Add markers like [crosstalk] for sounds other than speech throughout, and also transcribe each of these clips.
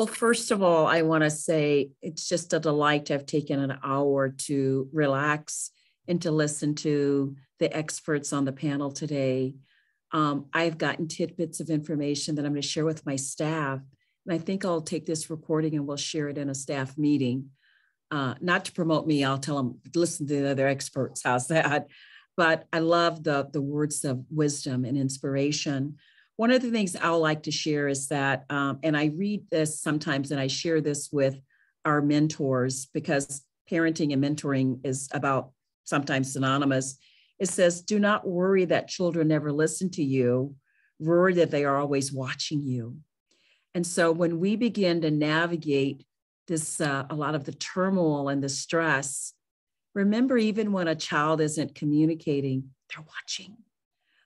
Well, first of all, I want to say it's just a delight to have taken an hour to relax and to listen to the experts on the panel today. Um, I've gotten tidbits of information that I'm going to share with my staff. And I think I'll take this recording and we'll share it in a staff meeting. Uh, not to promote me, I'll tell them, listen to the other experts. How's that? But I love the, the words of wisdom and inspiration. One of the things I'll like to share is that, um, and I read this sometimes and I share this with our mentors because parenting and mentoring is about sometimes synonymous. It says, do not worry that children never listen to you, worry that they are always watching you. And so when we begin to navigate this, uh, a lot of the turmoil and the stress, remember, even when a child isn't communicating, they're watching.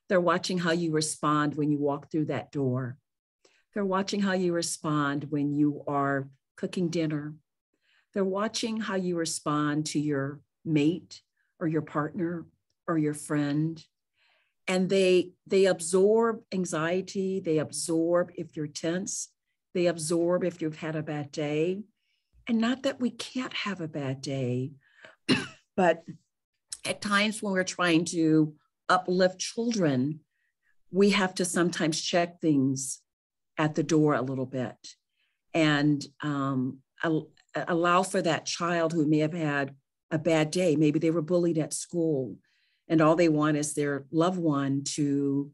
They're watching how you respond when you walk through that door. They're watching how you respond when you are cooking dinner. They're watching how you respond to your mate or your partner or your friend and they they absorb anxiety they absorb if you're tense they absorb if you've had a bad day and not that we can't have a bad day [clears throat] but at times when we're trying to uplift children we have to sometimes check things at the door a little bit and um, allow for that child who may have had a bad day. Maybe they were bullied at school and all they want is their loved one to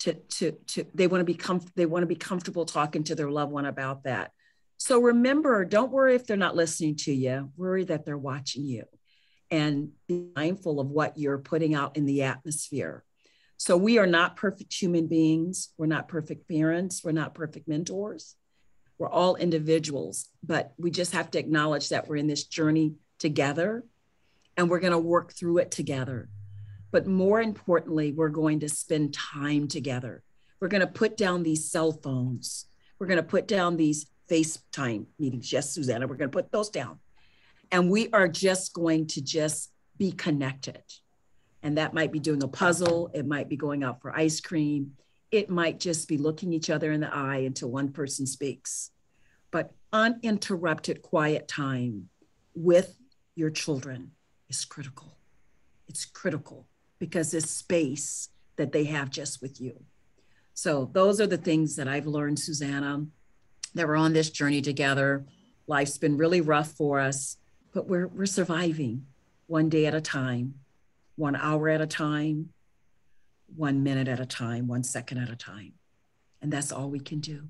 to to to they want to be com- they want to be comfortable talking to their loved one about that. So remember, don't worry if they're not listening to you. Worry that they're watching you and be mindful of what you're putting out in the atmosphere. So we are not perfect human beings. We're not perfect parents. We're not perfect mentors. We're all individuals, but we just have to acknowledge that we're in this journey together and we're going to work through it together. But more importantly, we're going to spend time together. We're going to put down these cell phones. We're going to put down these FaceTime meetings. Yes, Susanna, we're going to put those down. And we are just going to just be connected. And that might be doing a puzzle, it might be going out for ice cream, it might just be looking each other in the eye until one person speaks. But uninterrupted quiet time with your children is critical. It's critical because it's space that they have just with you. So those are the things that I've learned, Susanna, that we're on this journey together. Life's been really rough for us, but we're we're surviving one day at a time, one hour at a time, one minute at a time, one second at a time. And that's all we can do.